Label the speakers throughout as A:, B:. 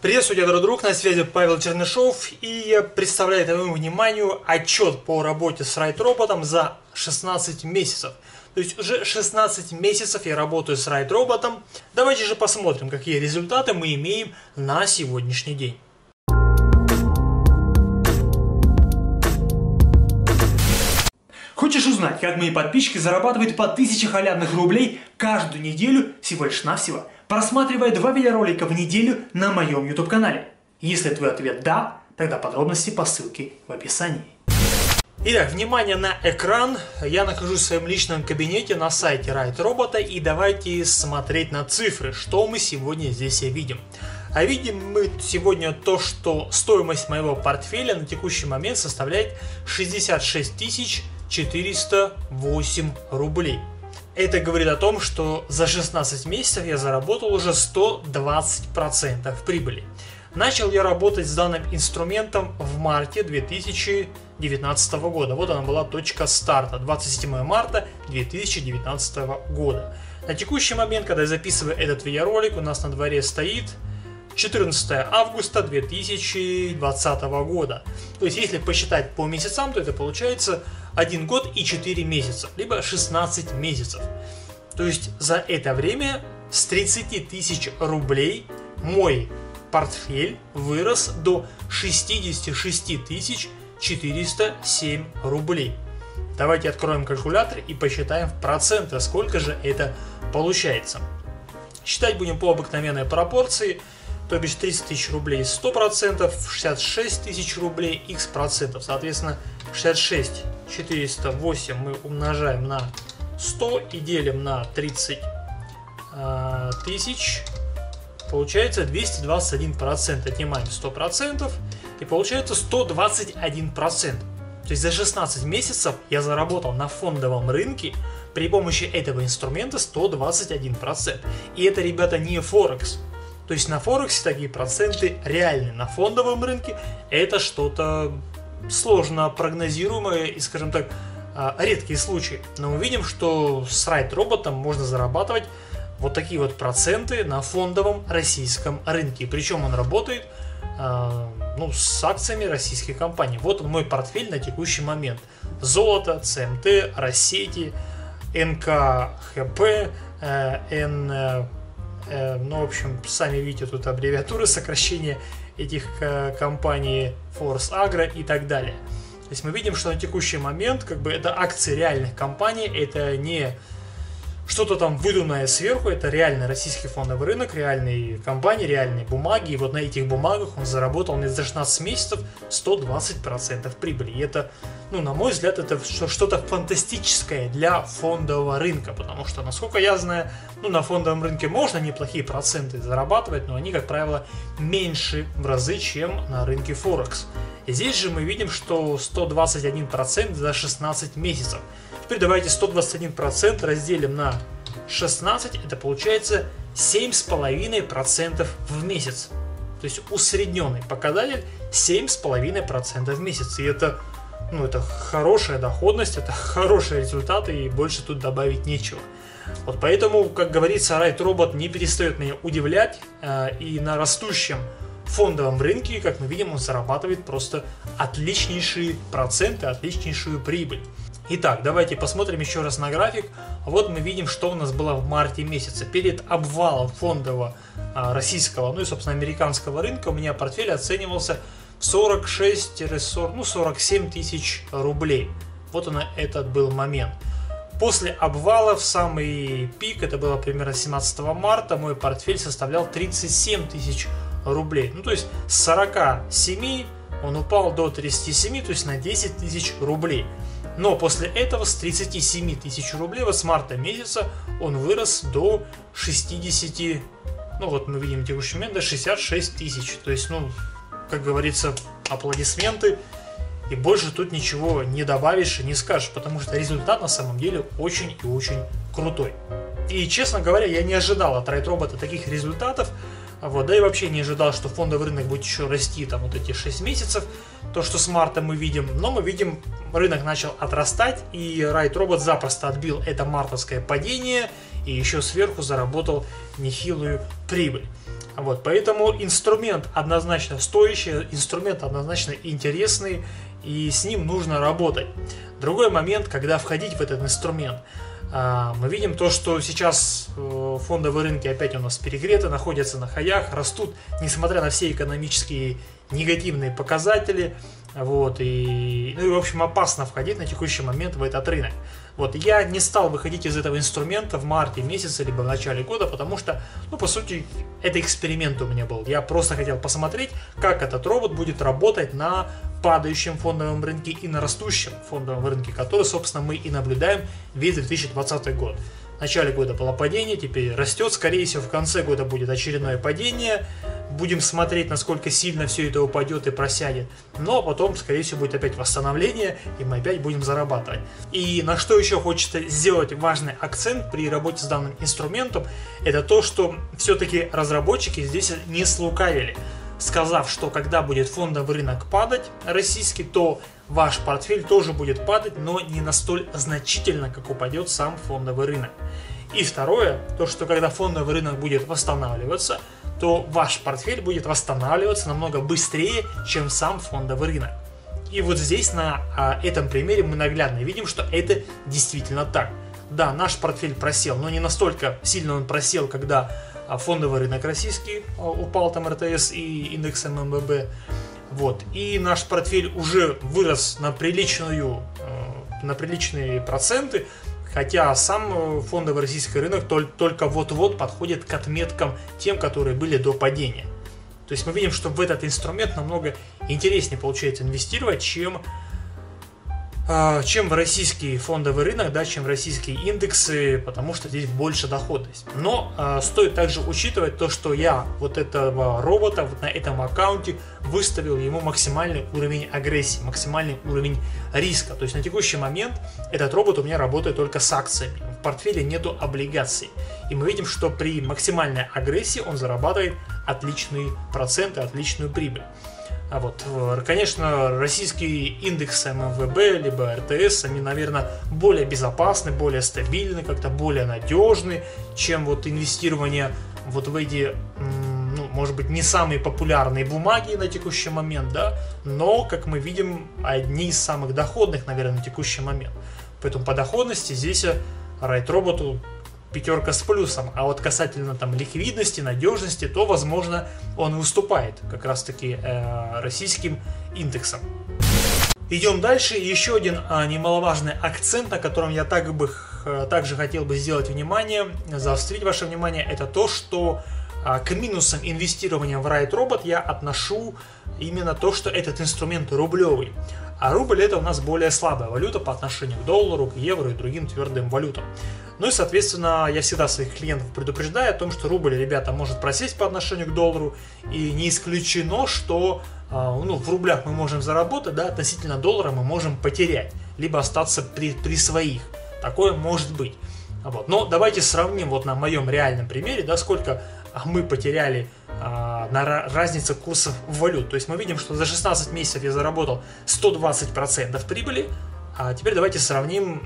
A: Приветствую дорогой друг, на связи Павел Чернышов, и я представляю твоему вниманию отчет по работе с райт-роботом за 16 месяцев. То есть уже 16 месяцев я работаю с райт-роботом. Давайте же посмотрим, какие результаты мы имеем на сегодняшний день. Хочешь узнать, как мои подписчики зарабатывают по 1000 халявных рублей каждую неделю всего лишь навсего, просматривая два видеоролика в неделю на моем YouTube канале? Если твой ответ «да», тогда подробности по ссылке в описании. Итак, внимание на экран. Я нахожусь в своем личном кабинете на сайте Right Робота и давайте смотреть на цифры, что мы сегодня здесь видим. А видим мы сегодня то, что стоимость моего портфеля на текущий момент составляет 66 тысяч 408 рублей. Это говорит о том, что за 16 месяцев я заработал уже 120% прибыли. Начал я работать с данным инструментом в марте 2019 года. Вот она была точка старта, 27 марта 2019 года. На текущий момент, когда я записываю этот видеоролик, у нас на дворе стоит 14 августа 2020 года. То есть, если посчитать по месяцам, то это получается 1 год и 4 месяца, либо 16 месяцев. То есть, за это время с 30 тысяч рублей мой портфель вырос до 66 тысяч 407 рублей. Давайте откроем калькулятор и посчитаем в проценты, сколько же это получается. Считать будем по обыкновенной пропорции – то бишь 30 тысяч рублей 100%, 66 тысяч рублей x процентов. Соответственно, 66 408 мы умножаем на 100 и делим на 30 э, тысяч. Получается 221%. Отнимаем 100% и получается 121%. То есть за 16 месяцев я заработал на фондовом рынке при помощи этого инструмента 121%. И это, ребята, не Форекс. То есть на Форексе такие проценты реальны. На фондовом рынке это что-то сложно прогнозируемое и, скажем так, а, редкие случаи. Но мы видим, что с райт-роботом можно зарабатывать вот такие вот проценты на фондовом российском рынке. Причем он работает а, ну, с акциями российских компаний. Вот мой портфель на текущий момент. Золото, ЦМТ, Россети, НКХП, э, Н Э, ну, в общем, сами видите тут аббревиатуры сокращения этих э, компаний Force Agro и так далее. То есть мы видим, что на текущий момент как бы это акции реальных компаний, это не что-то там выдуманное сверху, это реальный российский фондовый рынок, реальные компании, реальные бумаги. И вот на этих бумагах он заработал за 16 месяцев 120% прибыли. И это, ну, на мой взгляд, это что-то фантастическое для фондового рынка. Потому что, насколько я знаю, ну, на фондовом рынке можно неплохие проценты зарабатывать, но они, как правило, меньше в разы, чем на рынке Форекс. И здесь же мы видим, что 121% за 16 месяцев. Теперь давайте 121% разделим на 16, это получается 7,5% в месяц. То есть усредненный показатель 7,5% в месяц. И это, ну, это хорошая доходность, это хороший результат, и больше тут добавить нечего. Вот поэтому, как говорится, Райт Робот не перестает меня удивлять, э, и на растущем фондовом рынке, как мы видим, он зарабатывает просто отличнейшие проценты, отличнейшую прибыль. Итак, давайте посмотрим еще раз на график. Вот мы видим, что у нас было в марте месяце. Перед обвалом фондового а, российского, ну и, собственно, американского рынка у меня портфель оценивался в 46-40, ну, 47 тысяч рублей. Вот он, этот был момент. После обвала в самый пик, это было примерно 17 марта, мой портфель составлял 37 тысяч рублей. Ну, то есть с 47 он упал до 37, то есть на 10 тысяч рублей. Но после этого с 37 тысяч рублей вот с марта месяца он вырос до 60, ну вот мы видим текущий момент, до 66 тысяч. То есть, ну, как говорится, аплодисменты. И больше тут ничего не добавишь и не скажешь, потому что результат на самом деле очень и очень крутой. И, честно говоря, я не ожидал от Райт Робота таких результатов. Вот, да и вообще не ожидал, что фондовый рынок будет еще расти там вот эти 6 месяцев. То, что с марта мы видим. Но мы видим, рынок начал отрастать, и Райт Робот запросто отбил это мартовское падение, и еще сверху заработал нехилую прибыль. Вот, поэтому инструмент однозначно стоящий, инструмент однозначно интересный, и с ним нужно работать. Другой момент, когда входить в этот инструмент. А, мы видим то, что сейчас э, фондовые рынки опять у нас перегреты, находятся на хаях, растут, несмотря на все экономические негативные показатели. Вот, и, ну и, в общем, опасно входить на текущий момент в этот рынок. Вот, я не стал выходить из этого инструмента в марте месяце, либо в начале года, потому что, ну, по сути, это эксперимент у меня был. Я просто хотел посмотреть, как этот робот будет работать на падающем фондовом рынке и на растущем фондовом рынке, который, собственно, мы и наблюдаем весь 2020 год. В начале года было падение, теперь растет, скорее всего, в конце года будет очередное падение. Будем смотреть, насколько сильно все это упадет и просядет. Но потом, скорее всего, будет опять восстановление, и мы опять будем зарабатывать. И на что еще хочется сделать важный акцент при работе с данным инструментом, это то, что все-таки разработчики здесь не слукавили сказав, что когда будет фондовый рынок падать, российский, то ваш портфель тоже будет падать, но не настолько значительно, как упадет сам фондовый рынок. И второе, то что когда фондовый рынок будет восстанавливаться, то ваш портфель будет восстанавливаться намного быстрее, чем сам фондовый рынок. И вот здесь на а, этом примере мы наглядно видим, что это действительно так. Да, наш портфель просел, но не настолько сильно он просел, когда а фондовый рынок российский а, упал, там РТС и индекс ММБ. Вот. И наш портфель уже вырос на приличную, на приличные проценты, хотя сам э, фондовый российский рынок только вот-вот подходит к отметкам тем, которые были до падения. То есть мы видим, что в этот инструмент намного интереснее получается инвестировать, чем чем в российский фондовый рынок, да, чем в российские индексы, потому что здесь больше доходность. Но э, стоит также учитывать то, что я вот этого робота вот на этом аккаунте выставил ему максимальный уровень агрессии, максимальный уровень риска. То есть на текущий момент этот робот у меня работает только с акциями. В портфеле нету облигаций. И мы видим, что при максимальной агрессии он зарабатывает отличные проценты, отличную прибыль. А вот, э, конечно, российские индексы МВБ либо РТС, они, наверное, более безопасны, более стабильны, как-то более надежны, чем вот инвестирование вот в эти, ну, может быть, не самые популярные бумаги на текущий момент, да, но, как мы видим, одни из самых доходных, наверное, на текущий момент. Поэтому по доходности здесь райт-роботу пятерка с плюсом, а вот касательно там ликвидности, надежности, то, возможно, он выступает как раз-таки э, российским индексом. Идем дальше. Еще один а, немаловажный акцент, на котором я так бы, также хотел бы сделать внимание, заострить ваше внимание, это то, что а, к минусам инвестирования в Riot Robot я отношу именно то, что этот инструмент рублевый. А рубль это у нас более слабая валюта по отношению к доллару, к евро и другим твердым валютам. Ну и, соответственно, я всегда своих клиентов предупреждаю о том, что рубль, ребята, может просесть по отношению к доллару, и не исключено, что а, ну, в рублях мы можем заработать, да, относительно доллара мы можем потерять, либо остаться при, при своих. Такое может быть. Вот. Но давайте сравним вот на моем реальном примере, да, сколько мы потеряли а, на разнице курсов валют. То есть мы видим, что за 16 месяцев я заработал 120% прибыли, а теперь давайте сравним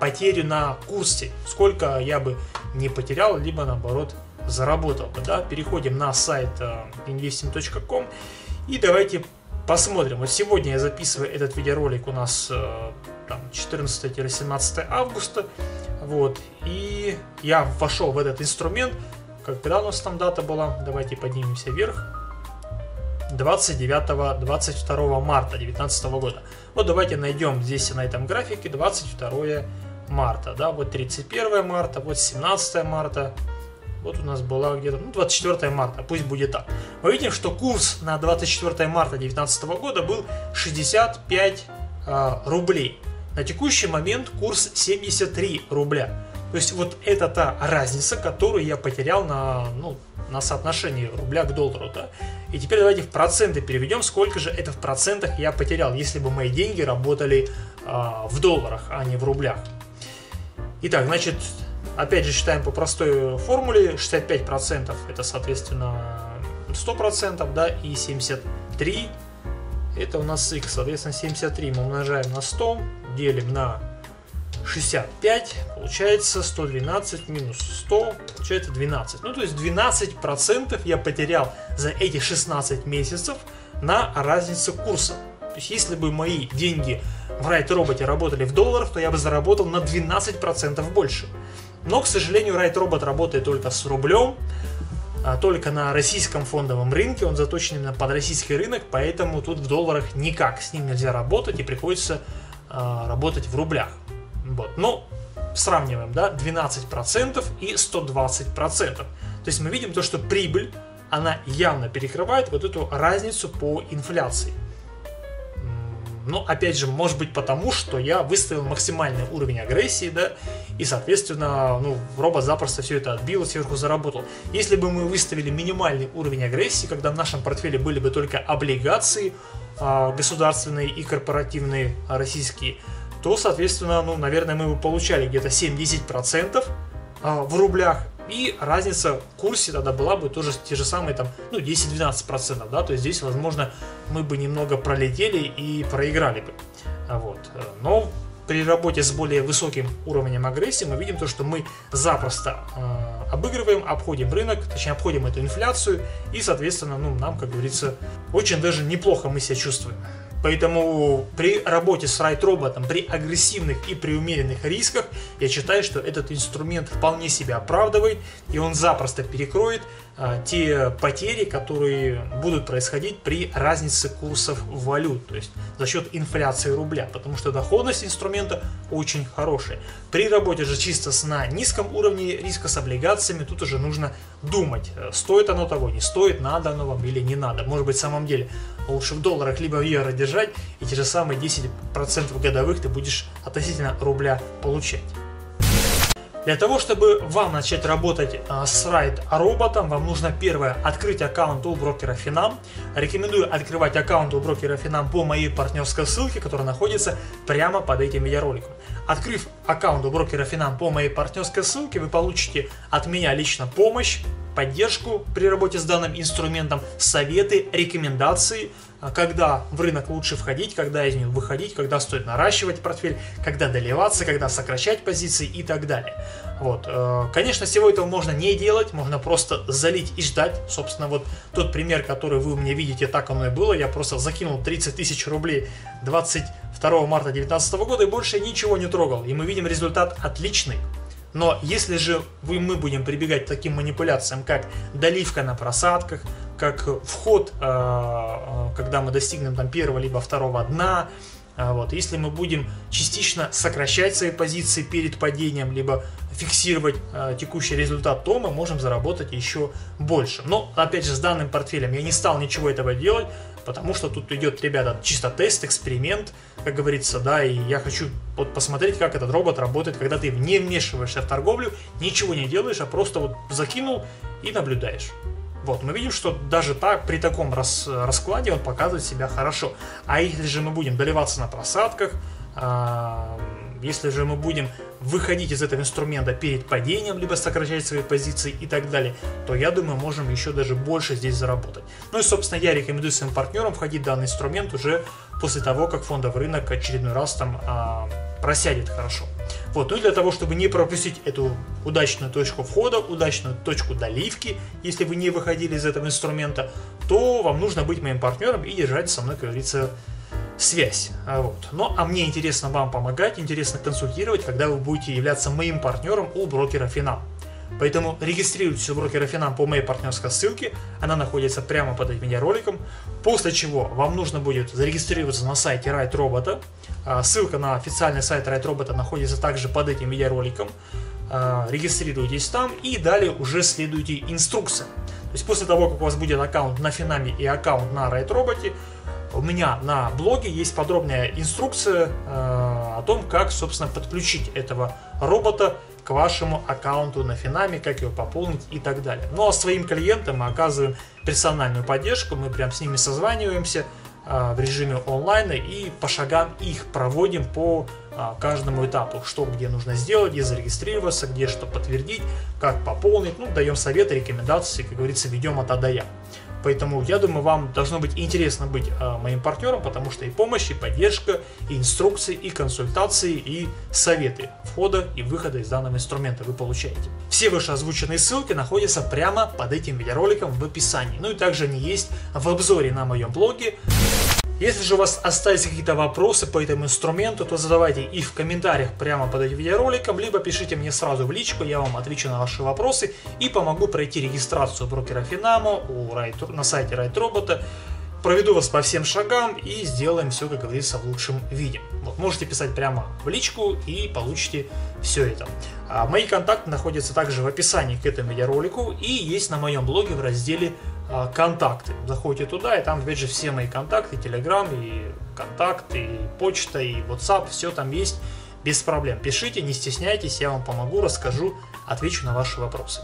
A: потерю на курсе, сколько я бы не потерял, либо наоборот заработал бы. Да? Переходим на сайт э, investing.com и давайте посмотрим. Вот сегодня я записываю этот видеоролик у нас э, 14-17 августа. Вот. И я вошел в этот инструмент. Когда у нас там дата была? Давайте поднимемся вверх. 29-22 марта 2019 года. Вот давайте найдем здесь на этом графике 22 марта. Да? Вот 31 марта, вот 17 марта. Вот у нас была где-то ну, 24 марта, пусть будет так. Мы видим, что курс на 24 марта 2019 года был 65 э, а, рублей. На текущий момент курс 73 рубля. То есть вот это та разница, которую я потерял на, ну, на соотношении рубля к доллару. Да? И теперь давайте в проценты переведем, сколько же это в процентах я потерял, если бы мои деньги работали а, в долларах, а не в рублях. Итак, значит, опять же считаем по простой формуле, 65% это соответственно 100%, да, и 73 это у нас x, соответственно 73 мы умножаем на 100, делим на 65, получается 112 минус 100, получается 12. Ну, то есть 12% я потерял за эти 16 месяцев на разницу курса. То есть если бы мои деньги в Райт роботе работали в долларах, то я бы заработал на 12% больше. Но, к сожалению, Райт робот работает только с рублем, а только на российском фондовом рынке, он заточен именно под российский рынок, поэтому тут в долларах никак с ним нельзя работать и приходится э, работать в рублях. Вот. Но сравниваем, да, 12% и 120%. То есть мы видим то, что прибыль, она явно перекрывает вот эту разницу по инфляции. Но опять же, может быть потому, что я выставил максимальный уровень агрессии, да, и, соответственно, ну, робот запросто все это отбил, сверху заработал. Если бы мы выставили минимальный уровень агрессии, когда в нашем портфеле были бы только облигации а, государственные и корпоративные а, российские, то, соответственно, ну, наверное, мы бы получали где-то 7-10% а, в рублях, и разница в курсе тогда была бы тоже те же самые там, ну, 10-12%, да, то есть здесь, возможно, мы бы немного пролетели и проиграли бы. Вот. Но при работе с более высоким уровнем агрессии мы видим то, что мы запросто э, обыгрываем, обходим рынок, точнее обходим эту инфляцию и, соответственно, ну, нам, как говорится, очень даже неплохо мы себя чувствуем. Поэтому при работе с райт-роботом, при агрессивных и при умеренных рисках, я считаю, что этот инструмент вполне себя оправдывает, и он запросто перекроет а, те потери, которые будут происходить при разнице курсов валют, то есть за счет инфляции рубля, потому что доходность инструмента очень хорошая. При работе же чисто с на низком уровне риска с облигациями, тут уже нужно думать, э, стоит оно того, не стоит, надо оно вам или не надо. Может быть, в самом деле лучше в долларах либо в евро держать, и те же самые 10% годовых ты будешь относительно рубля получать. Для того, чтобы вам начать работать а, с райт-роботом, вам нужно первое открыть аккаунт у брокера Финам. Рекомендую открывать аккаунт у брокера Финам по моей партнерской ссылке, которая находится прямо под этим видеороликом. Открыв аккаунт у брокера Финам по моей партнерской ссылке, вы получите от меня лично помощь, поддержку при работе с данным инструментом, советы, рекомендации, когда в рынок лучше входить, когда из него выходить, когда стоит наращивать портфель, когда доливаться, когда сокращать позиции и так далее. Вот. Э, конечно, всего этого можно не делать, можно просто залить и ждать. Собственно, вот тот пример, который вы у меня видите, так оно и было. Я просто закинул 30 тысяч рублей 22 марта 2019 года и больше ничего не трогал. И мы видим результат отличный. Но если же вы, мы будем прибегать к таким манипуляциям, как доливка на просадках, как вход, э, э, когда мы достигнем там первого либо второго дна, э, вот. Если мы будем частично сокращать свои позиции перед падением, либо фиксировать э, текущий результат, то мы можем заработать еще больше. Но, опять же, с данным портфелем я не стал ничего этого делать, потому что тут идет, ребята, чисто тест, эксперимент, как говорится, да, и я хочу вот посмотреть, как этот робот работает, когда ты не вмешиваешься в торговлю, ничего не делаешь, а просто вот закинул и наблюдаешь. Вот, мы видим, что даже так, при таком рас, раскладе он показывает себя хорошо. А если же мы будем доливаться на просадках, а, если же мы будем выходить из этого инструмента перед падением, либо сокращать свои позиции и так далее, то я думаю, можем еще даже больше здесь заработать. Ну и, собственно, я рекомендую своим партнерам входить в данный инструмент уже после того, как фондовый рынок очередной раз там а, просядет хорошо. Вот, ну и для того, чтобы не пропустить эту удачную точку входа, удачную точку доливки, если вы не выходили из этого инструмента, то вам нужно быть моим партнером и держать со мной, как говорится, связь. А вот. Ну, а мне интересно вам помогать, интересно консультировать, когда вы будете являться моим партнером у брокера Финам. Поэтому регистрируйтесь у брокера Финам по моей партнерской ссылке, она находится прямо под этим видеороликом, после чего вам нужно будет зарегистрироваться на сайте Райт Робота, ссылка на официальный сайт Робота находится также под этим видеороликом, а, регистрируйтесь там и далее уже следуйте инструкциям. То есть после того, как у вас будет аккаунт на Финаме и аккаунт на Роботе, у меня на блоге есть подробная инструкция э, о том, как, собственно, подключить этого робота к вашему аккаунту на Финаме, как его пополнить и так далее. Ну а своим клиентам мы оказываем персональную поддержку, мы прям с ними созваниваемся в режиме онлайна и по шагам их проводим по э, каждому этапу, что где нужно сделать, где зарегистрироваться, где что подтвердить, как пополнить, ну даем советы, рекомендации, как говорится, ведем от А до Я. Поэтому я думаю, вам должно быть интересно быть э, моим партнером, потому что и помощь, и поддержка, и инструкции, и консультации, и советы входа и выхода из данного инструмента вы получаете. Все выше озвученные ссылки находятся прямо под этим видеороликом в описании. Ну и также они есть в обзоре на моем блоге. Если же у вас остались какие-то вопросы по этому инструменту, то задавайте их в комментариях прямо под этим видеороликом, либо пишите мне сразу в личку, я вам отвечу на ваши вопросы и помогу пройти регистрацию брокера Финамо на сайте RightRobot. Проведу вас по всем шагам и сделаем все, как говорится, в лучшем виде. Вот, можете писать прямо в личку и получите все это. А мои контакты находятся также в описании к этому видеоролику и есть на моем блоге в разделе контакты. Заходите туда, и там, опять же, все мои контакты, Telegram, и контакты, и почта, и WhatsApp, все там есть без проблем. Пишите, не стесняйтесь, я вам помогу, расскажу, отвечу на ваши вопросы.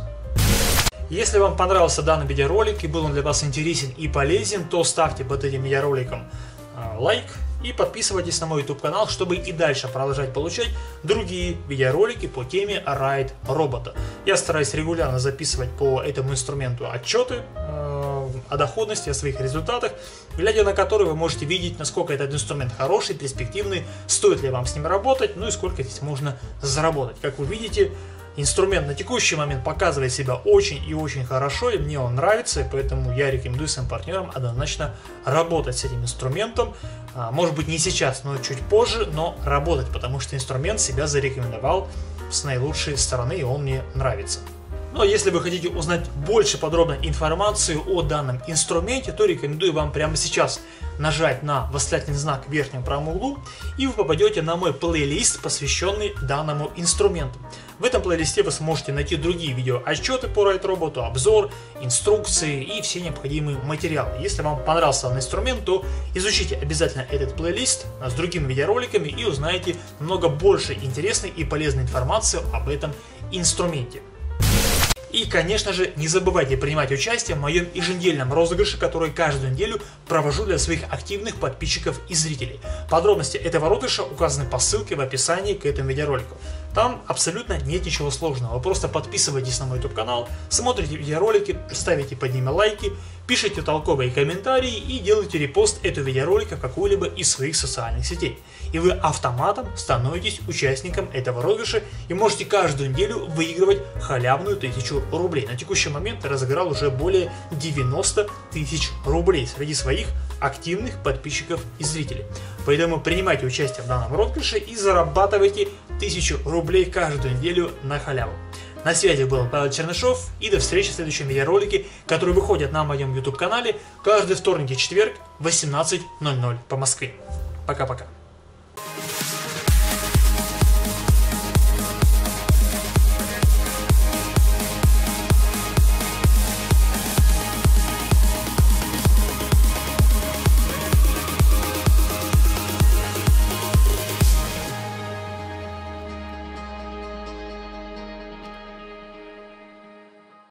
A: Если вам понравился данный видеоролик и был он для вас интересен и полезен, то ставьте под этим видеороликом а, лайк и подписывайтесь на мой YouTube канал, чтобы и дальше продолжать получать другие видеоролики по теме Ride робота. Я стараюсь регулярно записывать по этому инструменту отчеты, о доходности, о своих результатах, глядя на которые вы можете видеть, насколько этот инструмент хороший, перспективный, стоит ли вам с ним работать, ну и сколько здесь можно заработать. Как вы видите, инструмент на текущий момент показывает себя очень и очень хорошо, и мне он нравится, и поэтому я рекомендую своим партнерам однозначно работать с этим инструментом. А, может быть не сейчас, но чуть позже, но работать, потому что инструмент себя зарекомендовал с наилучшей стороны, и он мне нравится. Но если вы хотите узнать больше подробной информации о данном инструменте, то рекомендую вам прямо сейчас нажать на восклицательный знак в верхнем правом углу, и вы попадете на мой плейлист, посвященный данному инструменту. В этом плейлисте вы сможете найти другие видео отчеты по райт-роботу, обзор, инструкции и все необходимые материалы. Если вам понравился данный инструмент, то изучите обязательно этот плейлист с другими видеороликами и узнаете много больше интересной и полезной информации об этом инструменте. И, конечно же, не забывайте принимать участие в моем еженедельном розыгрыше, который каждую неделю провожу для своих активных подписчиков и зрителей. Подробности этого розыгрыша указаны по ссылке в описании к этому видеоролику. Там абсолютно нет ничего сложного. Вы просто подписывайтесь на мой YouTube канал, смотрите видеоролики, ставите под ними лайки, пишите толковые комментарии и делайте репост этого видеоролика в какую-либо из своих социальных сетей. И вы автоматом становитесь участником этого розыгрыша и можете каждую неделю выигрывать халявную тысячу рублей. На текущий момент разыграл уже более 90 тысяч рублей среди своих активных подписчиков и зрителей. Поэтому принимайте участие в данном розыгрыше и зарабатывайте 1000 рублей каждую неделю на халяву. На связи был Павел Чернышов и до встречи в следующем видеоролике, который выходит на моем YouTube канале каждый вторник и четверг в 18.00 по Москве. Пока-пока.